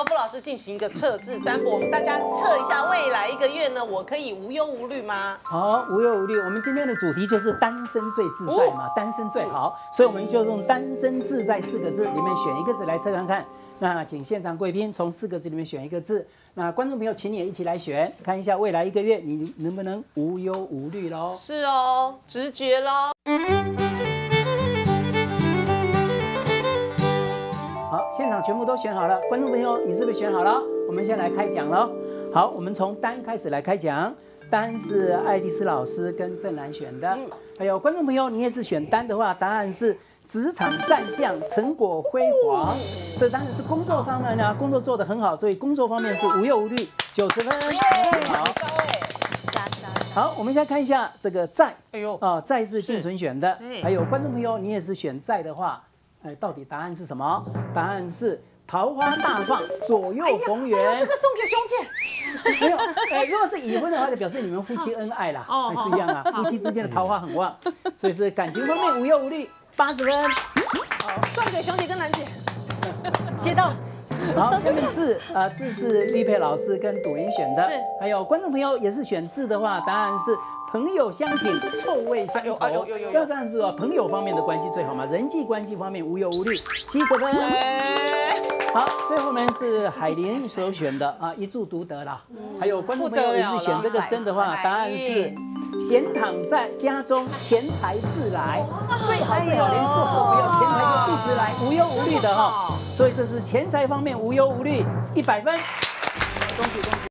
由傅老师进行一个测字占卜，我们大家测一下未来一个月呢，我可以无忧无虑吗？好，无忧无虑。我们今天的主题就是单身最自在嘛，单身最好，所以我们就用“单身自在”四个字里面选一个字来测看看。那请现场贵宾从四个字里面选一个字。那观众朋友，请你也一起来选，看一下未来一个月你能不能无忧无虑喽。是哦，直觉喽。现场全部都选好了，观众朋友，你是不是选好了？我们先来开讲喽。好，我们从单开始来开讲。单是爱丽丝老师跟郑楠选的，还有观众朋友，你也是选单的话，答案是。职场战将，成果辉煌，这当然是工作上面呢，工作做得很好，所以工作方面是无忧无虑，九十分，好，好，我们先看一下这个债，哎呦，啊，债是静存选的，还有观众朋友，你也是选债的话，哎，到底答案是什么？答案是桃花大放，左右逢源。这个送给兄姐。没有，哎，如果是已婚的话，就表示你们夫妻恩爱啦，还是一样啊，夫妻之间的桃花很旺，所以是感情方面无忧无虑。八十分，好，送给熊姐跟兰姐，接到。好，下面字啊，字是丽佩老师跟朵云选的，是。还有观众朋友也是选字的话，答案是朋友相挺，臭味相投。哎呦呦呦！这当然是说朋友方面的关系最好嘛，人际关系方面无忧无虑，七十分。好，最后面是海林所选的啊，一注独得了。还有观众朋友也是选这个生的话，答案是。闲躺在家中，钱财自来，最好最好连做都不要，钱财就一直来，无忧无虑的哈。所以这是钱财方面无忧无虑，一百分，恭喜恭喜。